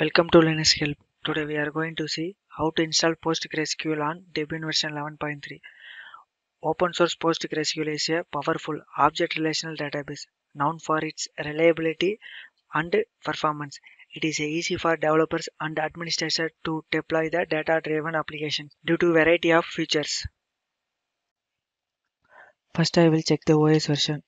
Welcome to Linux Help. Today we are going to see how to install PostgreSQL on Debian version 11.3. Open source PostgreSQL is a powerful object relational database known for its reliability and performance. It is easy for developers and administrators to deploy the data-driven application due to variety of features. First I will check the OS version.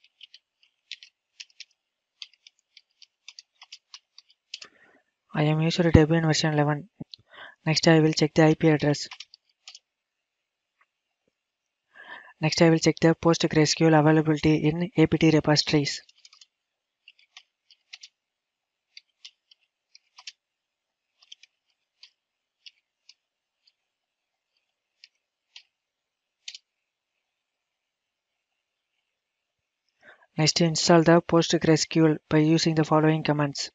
I am using Debian version 11. Next I will check the IP address. Next I will check the PostgreSQL availability in apt repositories. Next install the PostgreSQL by using the following commands.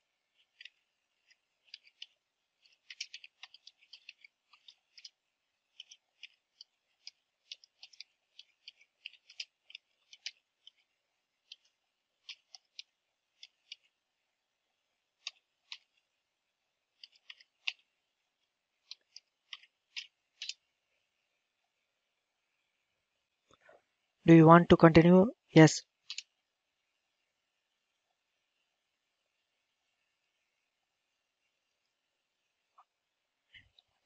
Do you want to continue? Yes.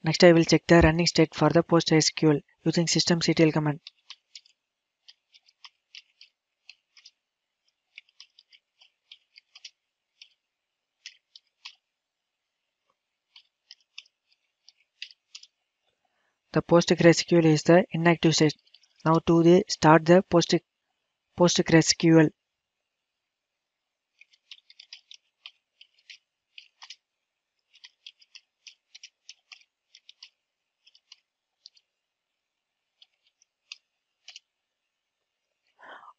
Next I will check the running state for the PostgreSQL using systemctl command. The PostgreSQL is the inactive state. Now to the start the Post PostgreSQL.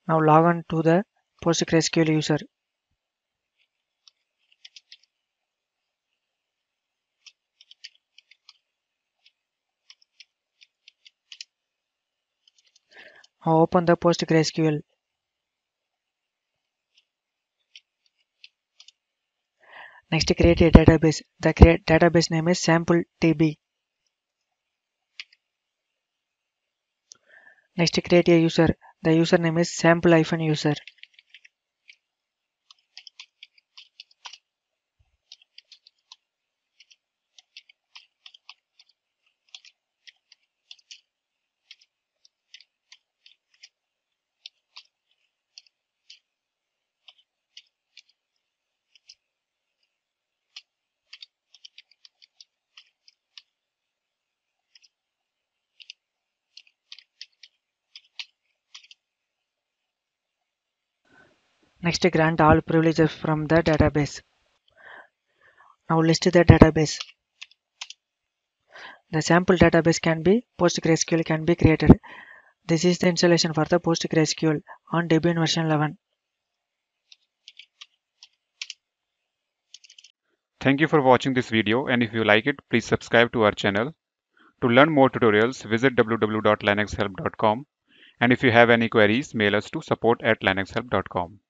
Now log on to the PostgreSQL user. Open the PostgreSQL. Next create a database. The create database name is sampletb. Next create a user. The username is sample-user. Next grant all privileges from the database. Now list the database. The sample database can be PostgreSQL can be created. This is the installation for the PostgreSQL on Debian version 11. Thank you for watching this video and if you like it, please subscribe to our channel. To learn more tutorials, visit www.linuxhelp.com and if you have any queries, mail us to support at linuxhelp.com.